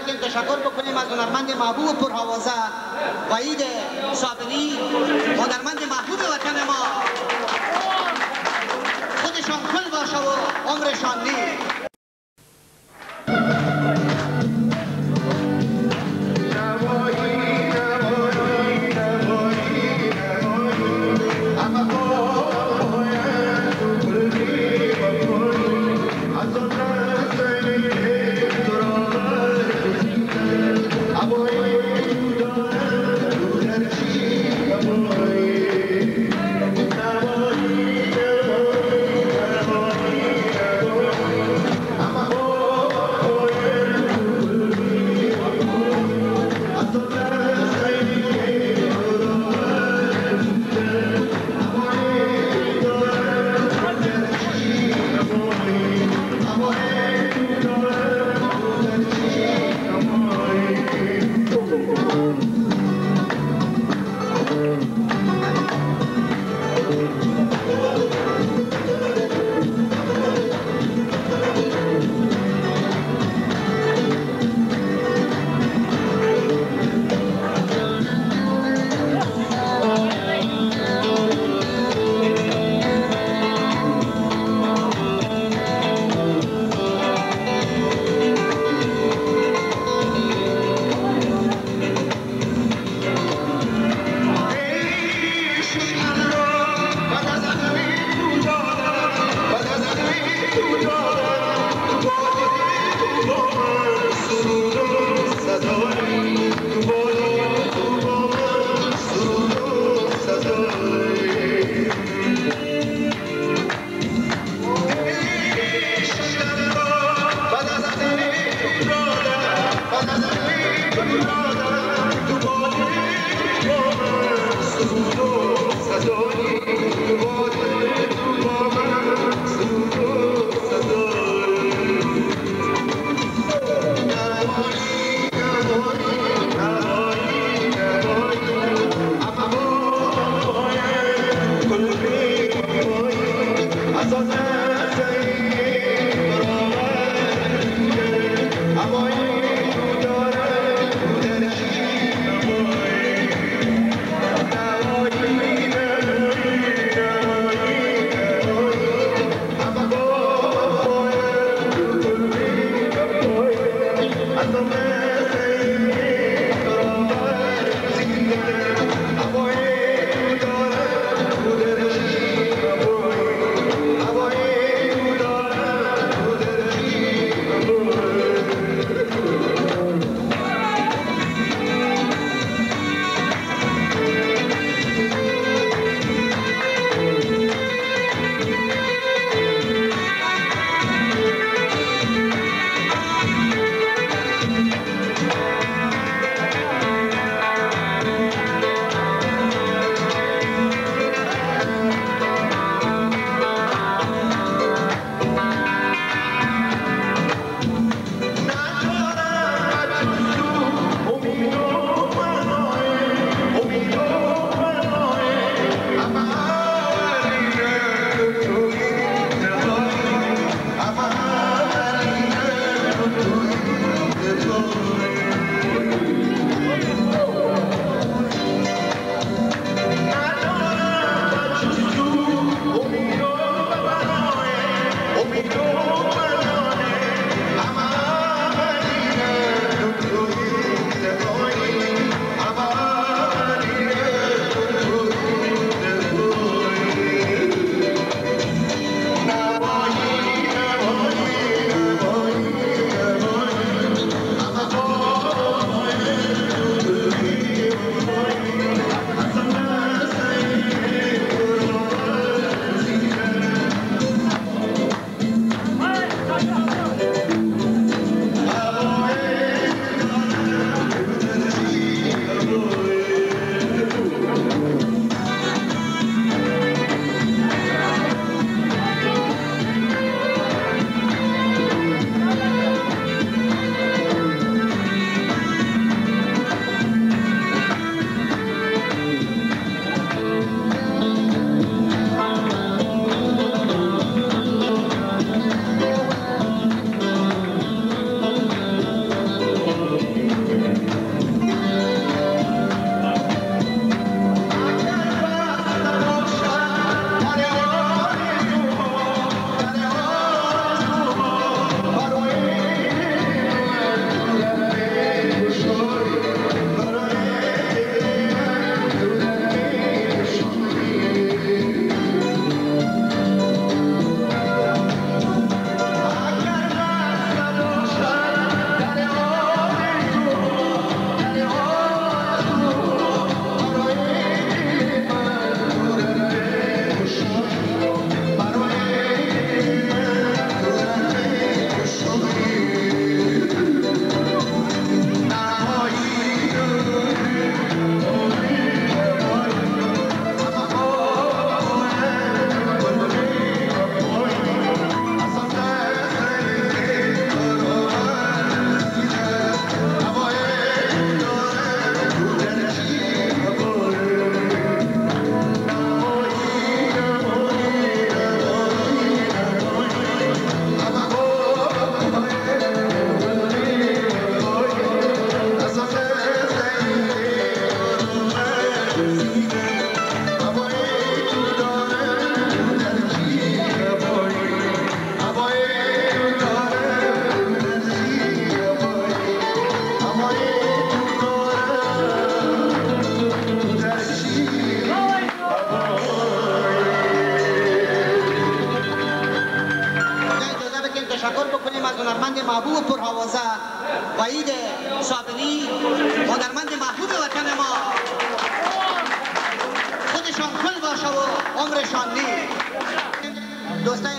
بکنیم تشکر بکنیم از هنرمند محبوب پرهوازه وحید صابری هنرمند محبوب وطن ما. خودشان کل باشه و عمرشان نی Son از هنرمند محبوب پرهوازه وحید صابری هنرمند محبوب وطن ما. خودشان کل باشه و عمرشان نی دوستای